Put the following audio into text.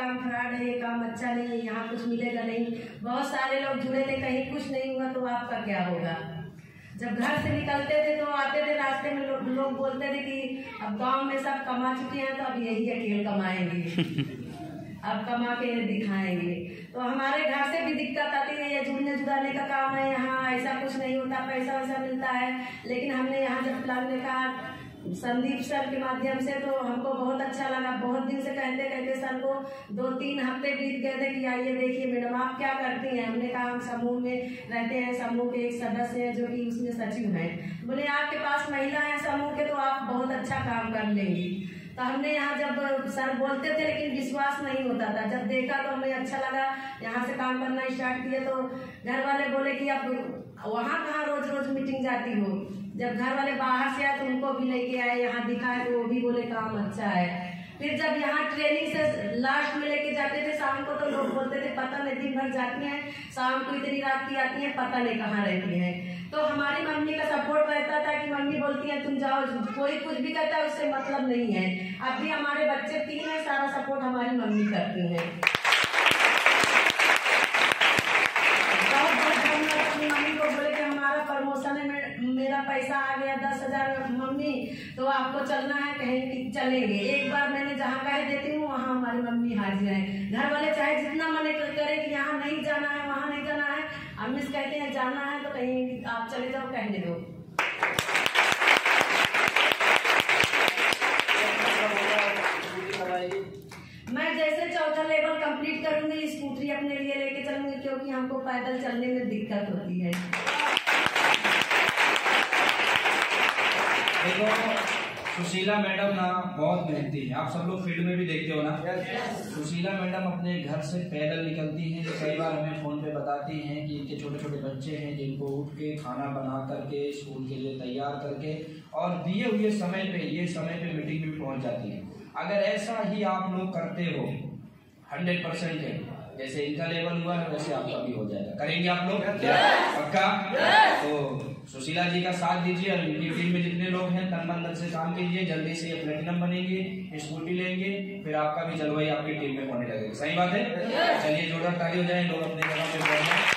अच्छा नहीं है यहाँ कुछ मिलेगा नहीं। बहुत सारे लोग जुड़े थे कहीं कुछ नहीं हुआ तो आपका क्या होगा? जब घर से निकलते थे तो आते थे रास्ते में लोग लो, बोलते थे कि अब गाँव में सब कमा चुके हैं तो अब यही अकेले कमाएँगे। अब कमा के दिखाएँगे। तो हमारे घर से भी दिक्कत आती है ये जुड़ने जुड़ाने का काम है यहाँ ऐसा कुछ नहीं होता पैसा वैसा मिलता है। लेकिन हमने यहाँ जब प्लान में कहा संदीप सर के माध्यम से तो हमको बहुत अच्छा लगा। बहुत दिन से कहते कहते सर को दो तीन हफ़्ते बीत गए थे कि आइए देखिए, मैडम, आप क्या करती हैं? हमने कहा, हम समूह में रहते हैं, समूह के एक सदस्य हैं जो कि उसमें सचिव हैं। बोले, आपके पास महिला है समूह के तो आप बहुत अच्छा काम कर लेंगी। तो हमने यहाँ जब सर बोलते थे, लेकिन विश्वास नहीं होता था। जब देखा तो हमें अच्छा लगा, यहाँ से काम करना स्टार्ट किया तो घर वाले बोले कि अब वहाँ कहाँ रोज रोज मीटिंग जाती हो? जब घर वाले बाहर से आए तो उनको भी लेके आए, यहाँ दिखाए तो वो भी बोले, काम अच्छा है। फिर जब यहाँ ट्रेनिंग से लास्ट में लेके जाते थे शाम को तो लोग बोलते थे, पता नहीं, दिन भर जाती हैं, शाम को इतनी रात की आती हैं, पता नहीं कहाँ रहती हैं। तो हमारी मम्मी का सपोर्ट रहता था कि मम्मी बोलती है, तुम जाओ, कोई कुछ भी करता है, उससे मतलब नहीं है। अभी हमारे बच्चे तीन हैं, सारा सपोर्ट हमारी मम्मी करती है बहुत बहुत धन्यवाद अपनी मम्मी को बोले कि हमारा प्रमोशन है, मेरा पैसा आ गया दस हज़ार मम्मी तो आपको चलना है, कहीं चलेंगे। एक बार मैंने जहाँ कह देती हूँ, वहाँ हमारी मम्मी हाजिर है घर वाले चाहे जितना मन करे कि यहाँ नहीं जाना है, वहाँ नहीं जाना है अम्मी से कहते हैं, जाना है तो कहीं आप चले जाओ, कहने दो। मैं जैसे चौथा लेवल कंप्लीट करूँगी, स्कूटरी अपने लिए लेके चलूँगी, क्योंकि हमको पैदल चलने में दिक्कत होती है। देखो सुशीला मैडम ना बहुत मेहनती है। आप सब लोग फ़ील्ड में भी देखते हो ना? सुशीला मैडम अपने घर से पैदल निकलती हैं। कई बार हमें फ़ोन पे बताती हैं कि इनके छोटे छोटे बच्चे हैं जिनको उठ के खाना बना करके स्कूल के लिए तैयार करके और दिए हुए समय पे ये समय पे मीटिंग में भी पहुँच जाती है। अगर ऐसा ही आप लोग करते हो हंड्रेड परसेंट है। जैसे इनका लेवल हुआ है वैसे आपका भी हो जाएगा। करेंगे आप लोग? पक्का? तो सुशीला जी का साथ दीजिए और इनकी टीम में जितने लोग हैं तन मन से काम कीजिए जल्दी से ये प्लेटिनम बनेंगे स्कूटी लेंगे फिर आपका भी जलवाई आपकी टीम में होने लगेगा। सही बात है? चलिए जोरदार ताली हो जाए लोग अपने जगह पे।